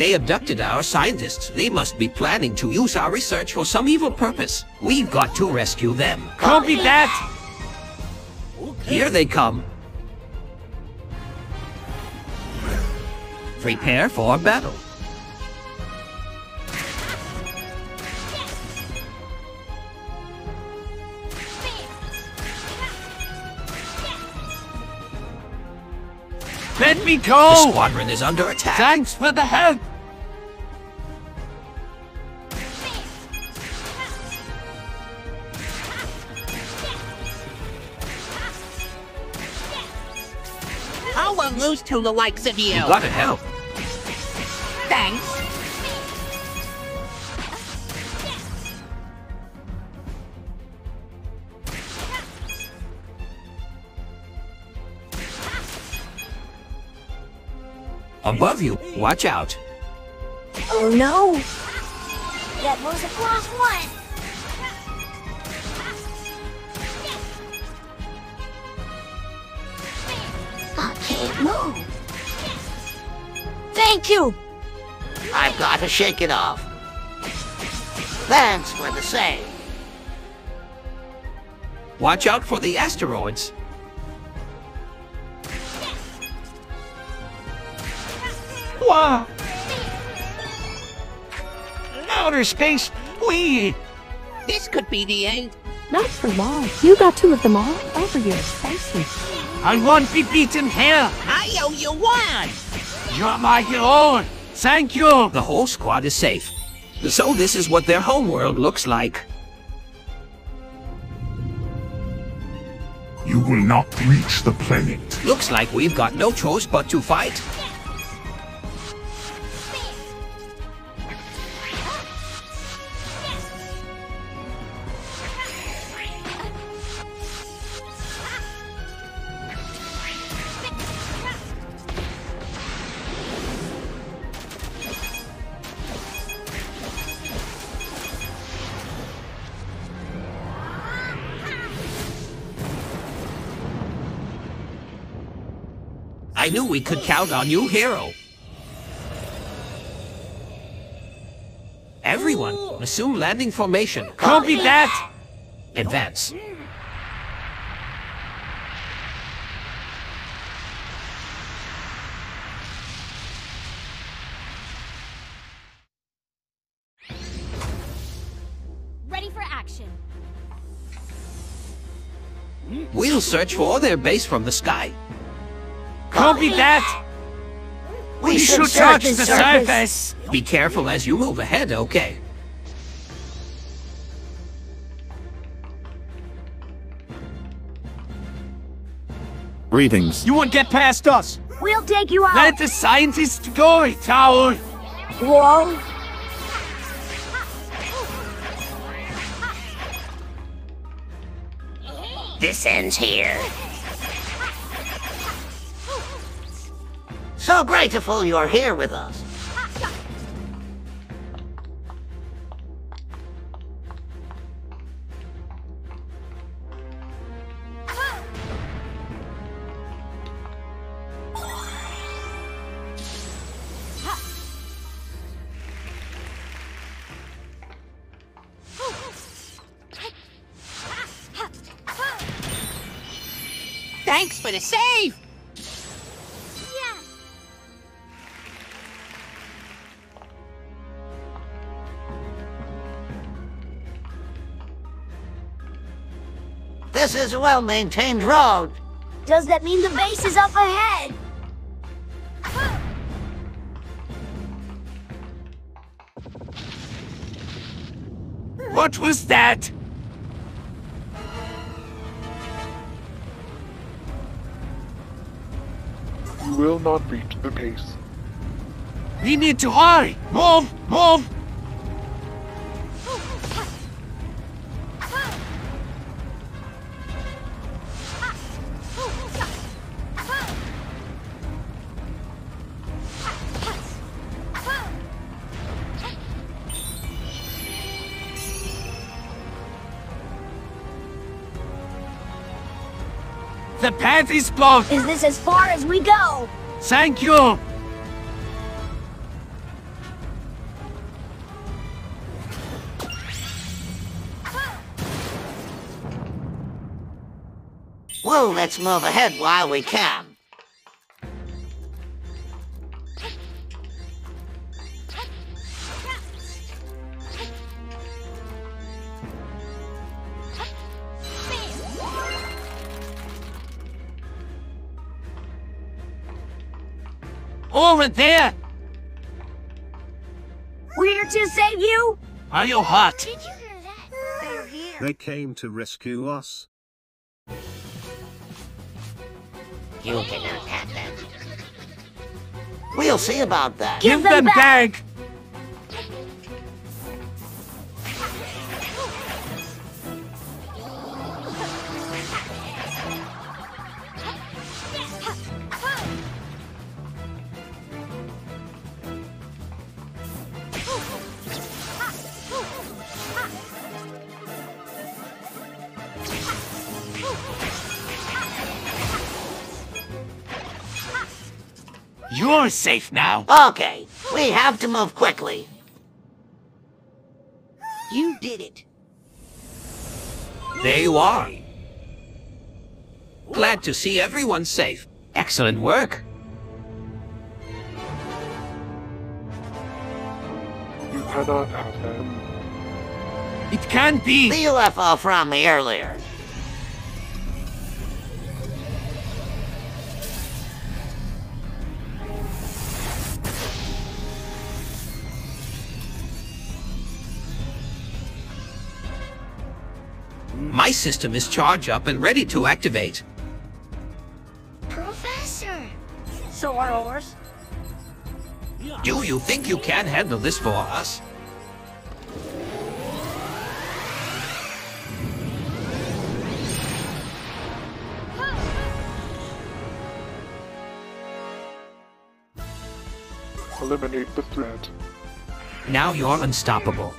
They abducted our scientists. They must be planning to use our research for some evil purpose. We've got to rescue them. Copy that! Here they come. Prepare for battle. Let me go! The squadron is under attack. Thanks for the help! To the likes of you. You gotta help. Thanks. Above you. Watch out. Oh no! That was a close one! Move. Thank you! I've got to shake it off. Thanks for the save. Watch out for the asteroids. Wow! Outer space, we... This could be the end. Not for long. You got two of them all over your expenses. I won't be beaten here! I owe you one. You're my hero! Thank you! The whole squad is safe. So this is what their homeworld looks like. You will not reach the planet. Looks like we've got no choice but to fight. I knew we could count on you, hero. Everyone, assume landing formation. Copy that! Advance. Ready for action. We'll search for their base from the sky. Copy that! We should touch the surface! Be careful as you move ahead, okay? Greetings. You won't get past us! We'll take you out! Let the scientists go, Tower! Whoa! This ends here. So grateful you're here with us. Thanks for the save! This is a well-maintained road. Does that mean the base is up ahead? What was that? You will not reach the base. We need to hurry! Move! Move! The path is blocked! Is this as far as we go? Thank you! Well, let's move ahead while we can. Over there! We're here to save you? Are you hot? Did you hear that? They're here. They came to rescue us. You cannot have them. We'll see about that. Give them back. You're safe now. Okay, we have to move quickly. You did it. There you are. Glad to see everyone safe. Excellent work. You cannot have them. It can't be. The UFO from me earlier. My system is charged up and ready to activate. Professor. So are ours. Do you think you can handle this for us? Eliminate the threat. Now you're unstoppable.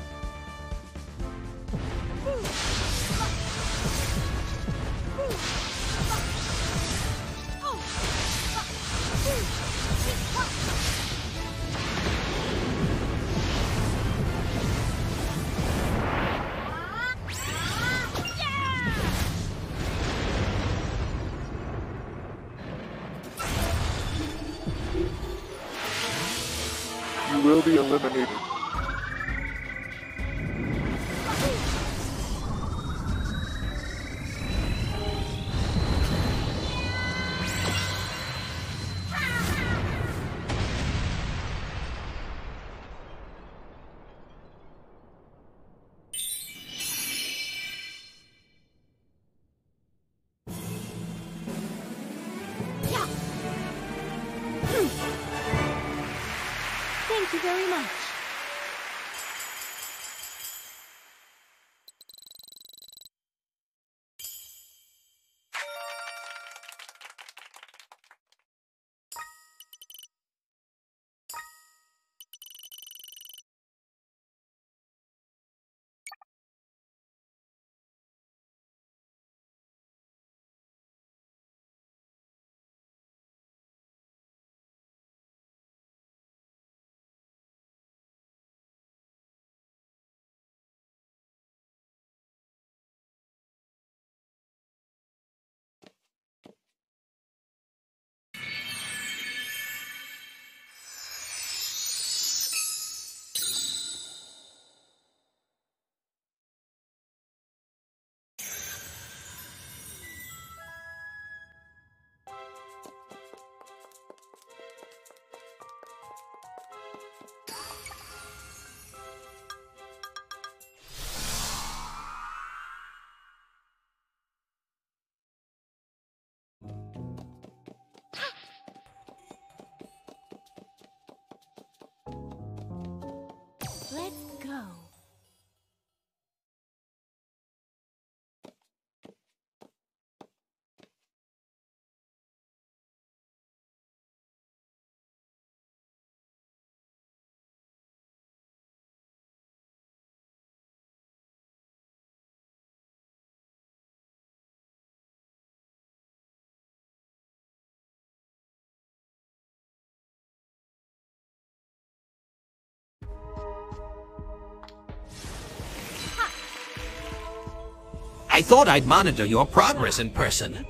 I thought I'd monitor your progress in person.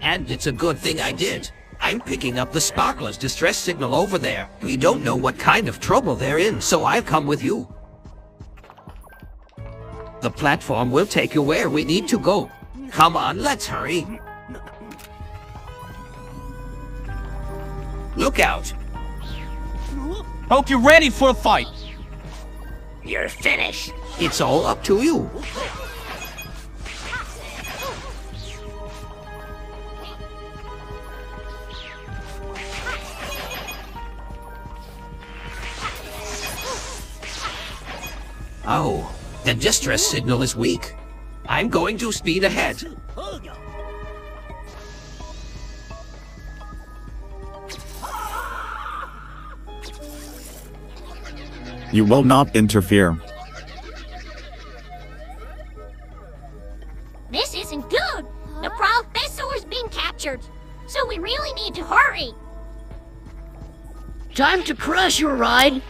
And it's a good thing I did. I'm picking up the Sparkla's distress signal over there. We don't know what kind of trouble they're in, so I've come with you. The platform will take you where we need to go. Come on, let's hurry. Look out. Hope you're ready for a fight. You're finished. It's all up to you. Oh, the distress signal is weak. I'm going to speed ahead. You will not interfere. This isn't good. The professor's been captured. So we really need to hurry. Time to crush your ride.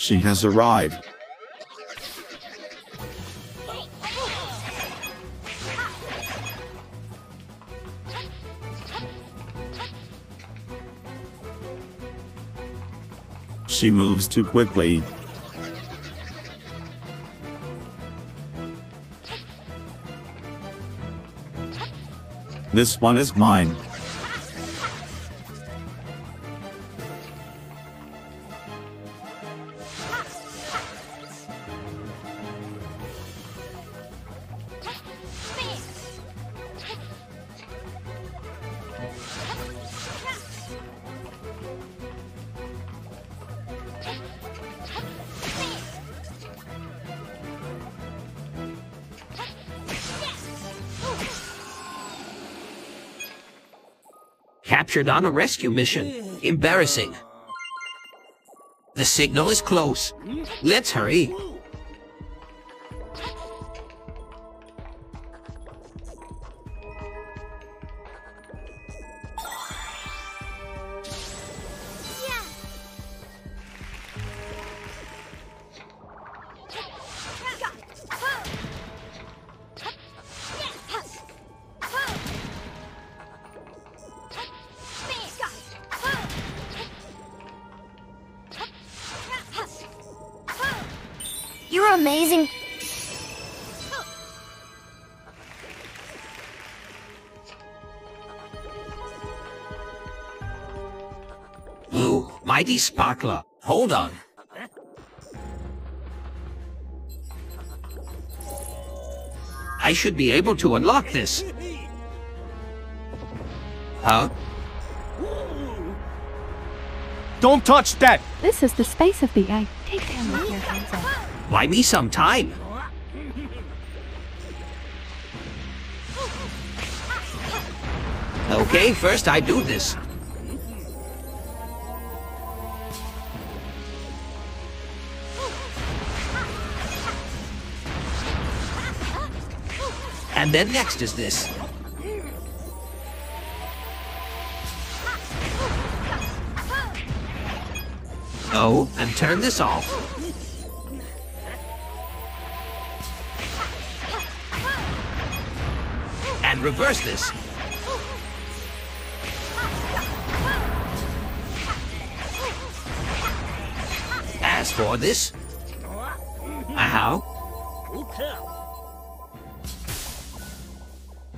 She has arrived. She moves too quickly. This one is mine. Captured on a rescue mission. Embarrassing. The signal is close. Let's hurry. Amazing. Blue, mighty Sparkla. Hold on. I should be able to unlock this. Huh? Don't touch that. This is the space of the eye. Take them with your hands up. Buy me some time. Okay, first I do this. And then next is this. Oh, and turn this off. And reverse this. As for this, how?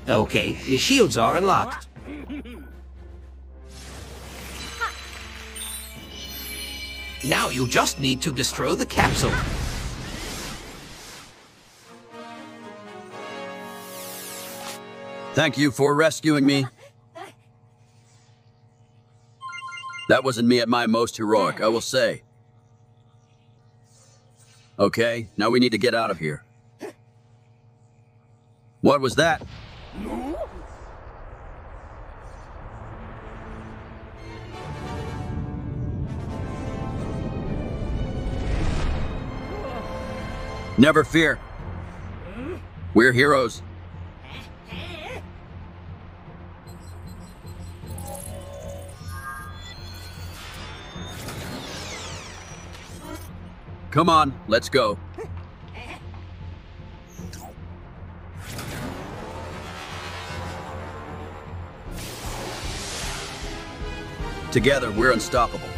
Okay, the shields are unlocked. Now you just need to destroy the capsule. Thank you for rescuing me. That wasn't me at my most heroic, I will say. Okay, now we need to get out of here. What was that? Never fear. We're heroes. Come on, let's go. Together, we're unstoppable.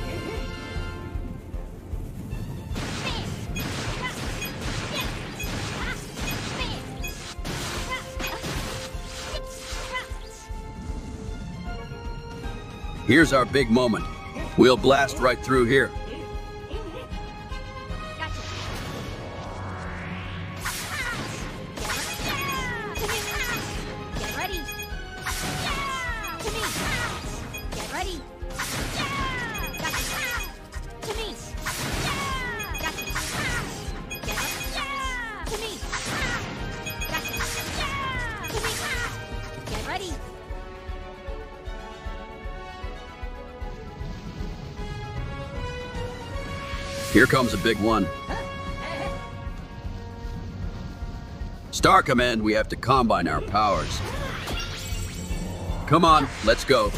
Here's our big moment. We'll blast right through here. Here comes a big one. Star Command, we have to combine our powers. Come on, let's go.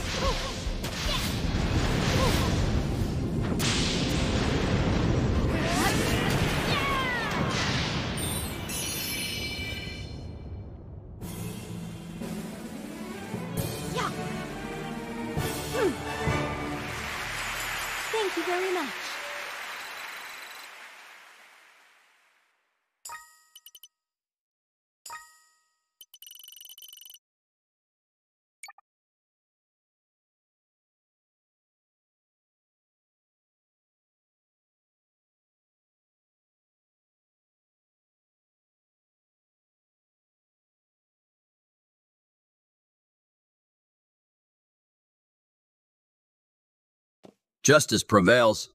Justice prevails.